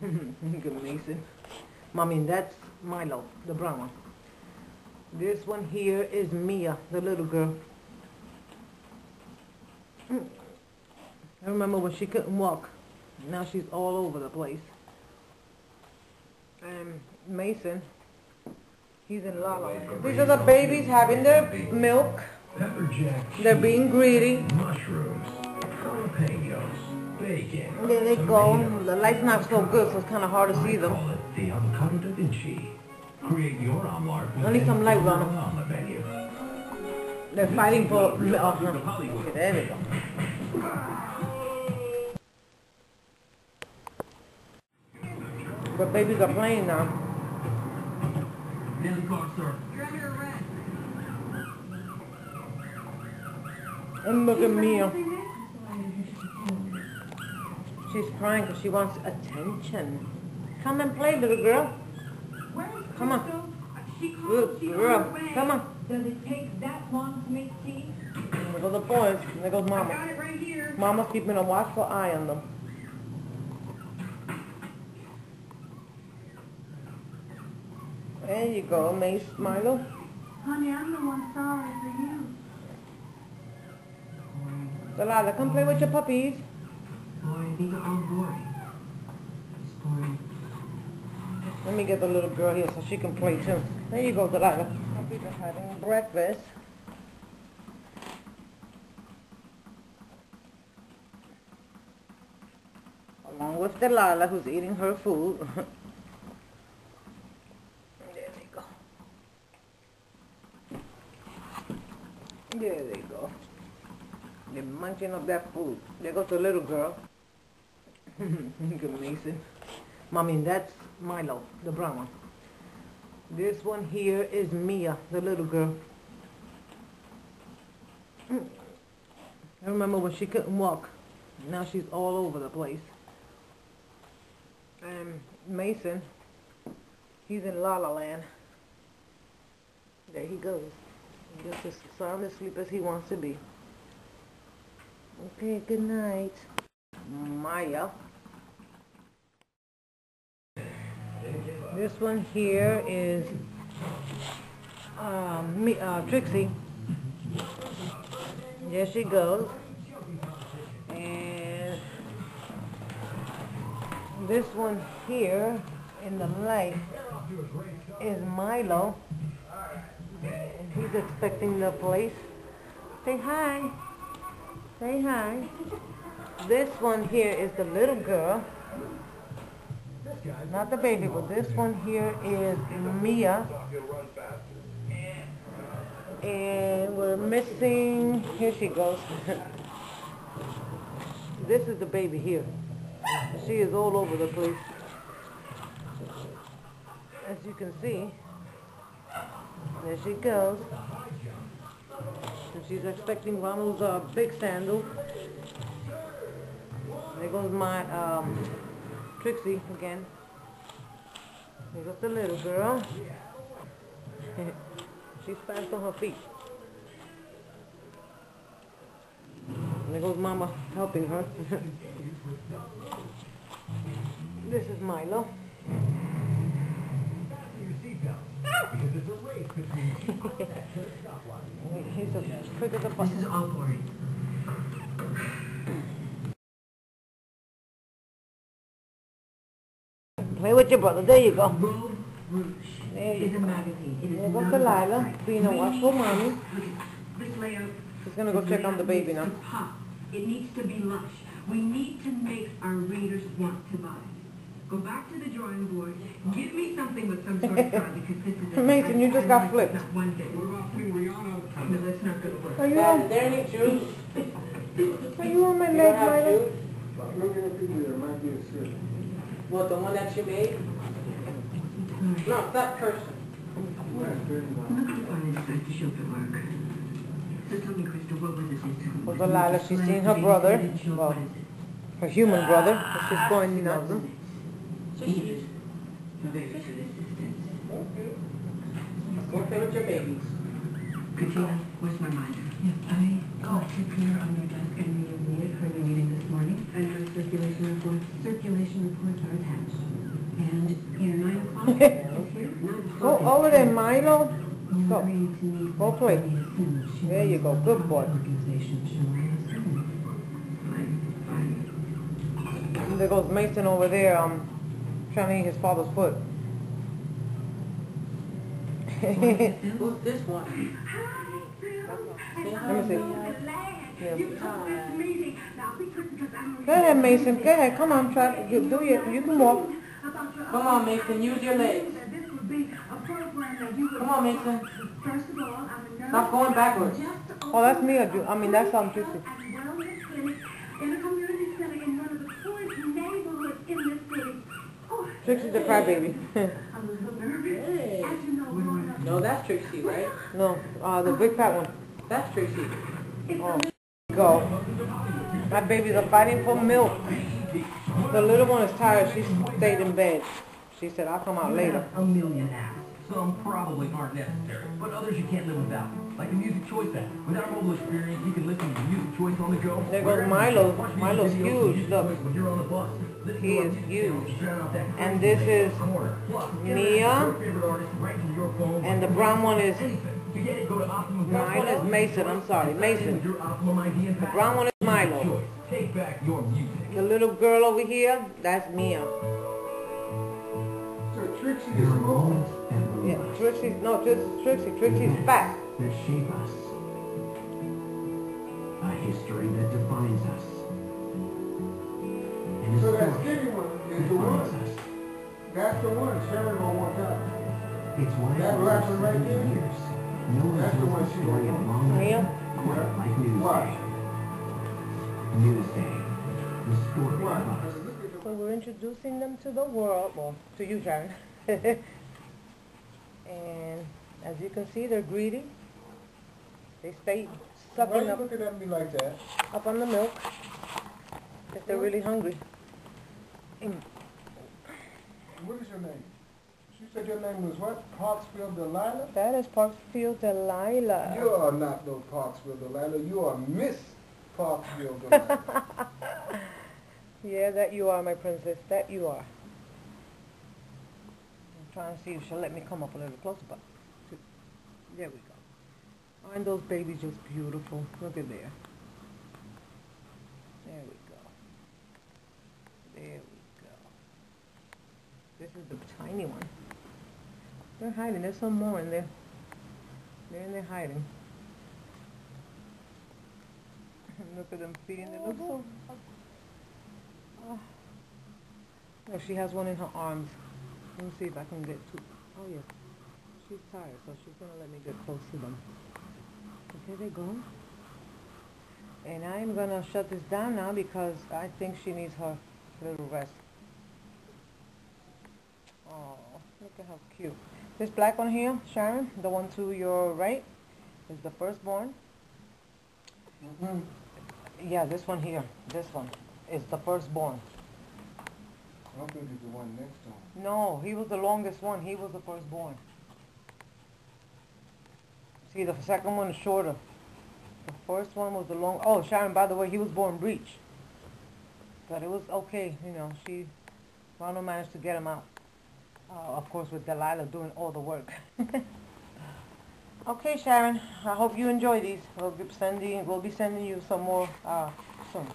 At Mason. Mommy, and that's Milo, the brown one. This one here is Mia, the little girl. Mm. I remember when she couldn't walk. Now she's all over the place. And Mason, he's in La La These are the babies having their milk. They're being greedy. mushrooms, jalapenos, bacon. And there they go. The light's not so good, so it's kind of hard to see them. Call it the avocado da Vinci. Create your omelet with I need some light on the menu. They're fighting for. Oh, no. Okay, there we go. But babies are playing now. In the car, sir. And look at Mia. She's crying because she wants attention. Come and play, little girl. Come on. Good uh, girl. Come on. Does it take that long to make tea? There go the boys. There goes I Mama. got it right here. Mama's keeping a watchful eye on them. There you go, Mace Milo. Honey, I'm the one sorry for you. Delilah, come play with your puppies. Let me get the little girl here so she can play too. There you go, Delilah. Puppies are having breakfast. Along with Delilah, who's eating her food. there they go. There they go. They're munching up that food. There goes the little girl. At Mason. Mommy, and that's Milo, the brown one. This one here is Mia, the little girl. Mm. I remember when she couldn't walk. Now she's all over the place. And Mason, he's in La La Land. There he goes. Just as sound asleep as he wants to be. Okay, good night. Maya. This one here is um, me, uh, Trixie. There she goes. And this one here in the light is Milo. And he's expecting the police. Say hi. Say hi. This one here is the little girl. Not the baby, but this one here is Mia. And we're missing, here she goes. this is the baby here. She is all over the place. As you can see, there she goes. And she's expecting Ronald's uh, big sandal. There goes my um, Trixie again. There goes the little girl. She's fast on her feet. And there goes Mama helping her. this is Milo. He's as quick as a This button. is all your brother. There you go. Robe Rouge There you is a go. magazine. It is There goes not Delilah, being a watchful mommy. Look at this layout. She's gonna go check on the baby now. It needs to pop. It needs to be lush. We need to make our readers want to buy. Go back to the drawing board. Give me something with some sort of style because this is a Mason, you just got flipped. Not one thing. What about Rihanna? No, that's not gonna work. Are you on, There any shoes? are you on my You leg, don't have Milo? Shoes? What, the one that you made? No, that person. I'm not gonna find this nice to show up work. So tell me, Crystal, what was this incident? Well, Delilah, she's seen her brother. Well, her human brother. but She's going nuts. Eve, the babysitter assistant. With your babies. Katina, where's my minder? Yes, I got it here on your desk and further meeting this morning, and our circulation report, circulation reports are attached. And, you know, nine o'clock. Oh, go over there, Milo. Go. Both. There you go. Good boy. There goes Mason over there, um, trying to eat his father's foot. This one? Let me see. Yeah. You told this meeting. Now we couldn't because I'm Go ahead, Mason. Go ahead. Come on, try. You do it. You can walk. Come on, Mason, use your legs. that this would be a program that you would Come on, Mason. First of all, I'm. Stop going backwards. Oh, that's me. I mean, that's Juicy. and wellness clinic in a community center in one of the poorest neighborhoods in this city. Oh, Trixie's crybaby. I'm a little nervous. Hey. As you know, growing up, No, that's Trixie, right? no, uh, the big fat one. That's Trixie. Oh, go. My babies are fighting for milk. The little one is tired. She stayed in bed. She said, I'll come out later. A million apps. Some probably aren't necessary, but others you can't live without. Like the Music Choice app. With our mobile experience, you can listen to Music Choice on the go. There goes Milo. Milo's huge, look. When you're on the bus. He is huge. videos, shout out that And this is. Mia. your favorite artist right from your phone. And the brown one is, Anything. To get it, go to Optimum mine is Mason. I'm sorry, Mason. With your Optimum ID and The brown one is Milo. Choice. Take back your music. The little girl over here, that's Mia. So Trixie is small. Yeah, Trixie, no, Trixie, Trixie, Trixie's fat. that shape us. A history that defines us. And So that skinny one is the defines one. us. That's the one Sharon gonna want. It's why That for black one right 70 there? No one That's the tells one the she story want. Long quite like Newsday. Newsday. The story Why? of us. Because look at the So we're introducing them to the world, well, to you, Sharon. and as you can see, they're greedy. They stay sucking up, looking at me like that? up on the milk if they're really hungry. What is your name? She said your name was what? Parksville Delilah? That is Parksville Delilah. You are not no Parksville Delilah. You are Miss Parksville Delilah. Yeah, that you are, my princess. That you are. I'm trying to see if she'll let me come up a little closer, but there we go. Aren't those babies just beautiful? Look at there. There we go. There we go. This is the tiny one. They're hiding. There's some more in there. They're in there hiding. Look at them feeding. They look so Oh. Oh, she has one in her arms. Let me see if I can get to. Oh yeah, she's tired, so she's gonna let me get close to them. Okay, they go. And I'm gonna shut this down now because I think she needs her little rest. Oh, look at how cute. This black one here, Sharon, the one to your right, is the firstborn. Mm -hmm. Yeah, this one here, this one is the firstborn. I think it's the one next to him. No, he was the longest one. He was the firstborn. See, the second one is shorter. The first one was the long. Oh, Sharon, by the way, he was born breech. But it was okay, you know. She, Ronald managed to get him out. Uh, of course, with Delilah doing all the work. okay, Sharon. I hope you enjoy these. We'll be sending. We'll be sending you some more uh, soon.